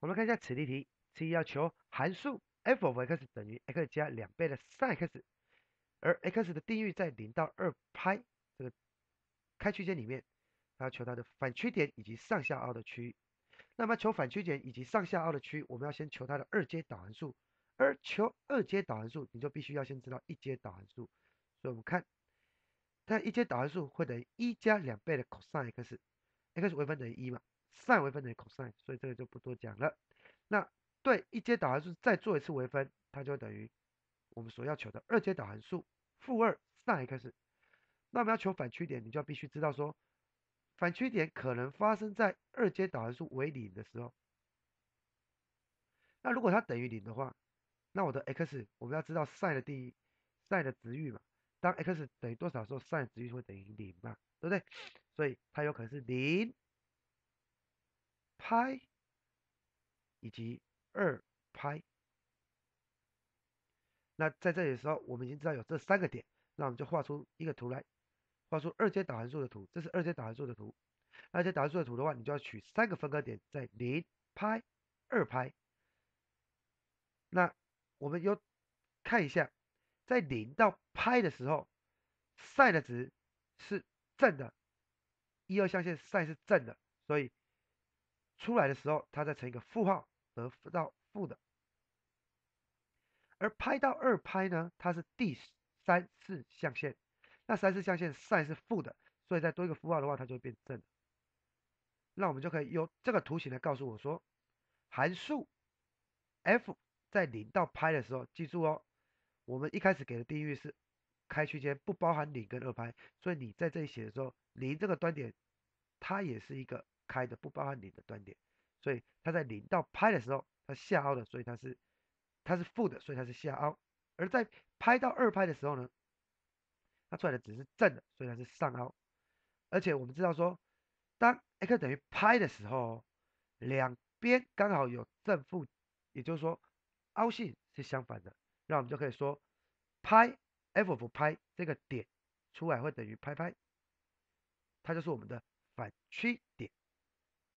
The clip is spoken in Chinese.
我们看一下此例题，此题要求函数 f of x 等于 x 加两倍的 sin x，而 x 的定域在零到二派这个开区间里面，它要求它的反曲点以及上下凹的区域。那么求反曲点以及上下凹的区域，我们要先求它的二阶导函数，而求二阶导函数，你就必须要先知道一阶导函数。所以我们看，它一阶导函数会等于一加两倍的 cos x，x 微分等于一嘛，sin 微分等于 cos，所以这个就不多讲了。那对一阶导函数再做一次微分，它就等于我们所要求的二阶导函数负二 sin x。那我们要求反曲点，你就要必须知道说。反曲点可能发生在二阶导函数为零的时候。那如果它等于零的话，那我的 x 我们要知道 sin 的定义，sin 的值域嘛。当 x 等于多少时候，sin 值域会等于零嘛，对不对？所以它有可能是零拍以及二拍。那在这里的时候，我们已经知道有这三个点，那我们就画出一个图来。画出二阶导函数的图，这是二阶导函数的图。二阶导函数的图的话，你就要取三个分割点在零、拍、二拍。那我们又看一下，在零到拍的时候，sin 的值是正的，一二象限 sin 是正的，所以出来的时候，它再乘一个负号，得到负的。而拍到二拍呢，它是第三次象限。那三次象限 sin 是负的，所以再多一个负号的话，它就会变正。那我们就可以用这个图形来告诉我说，函数 f 在零到拍的时候，记住哦，我们一开始给的定义域是开区间不包含零跟二拍，所以你在这里写的时候，零这个端点它也是一个开的不包含零的端点，所以它在零到派的时候，它下凹的，所以它是它是负的，所以它是下凹。而在拍到二派的时候呢？它出来的值是正的，所以它是上凹。而且我们知道说，当 x 等于派的时候，两边刚好有正负，也就是说凹性是相反的。那我们就可以说，派 f of 派这个点出来会等于派派，它就是我们的反曲点。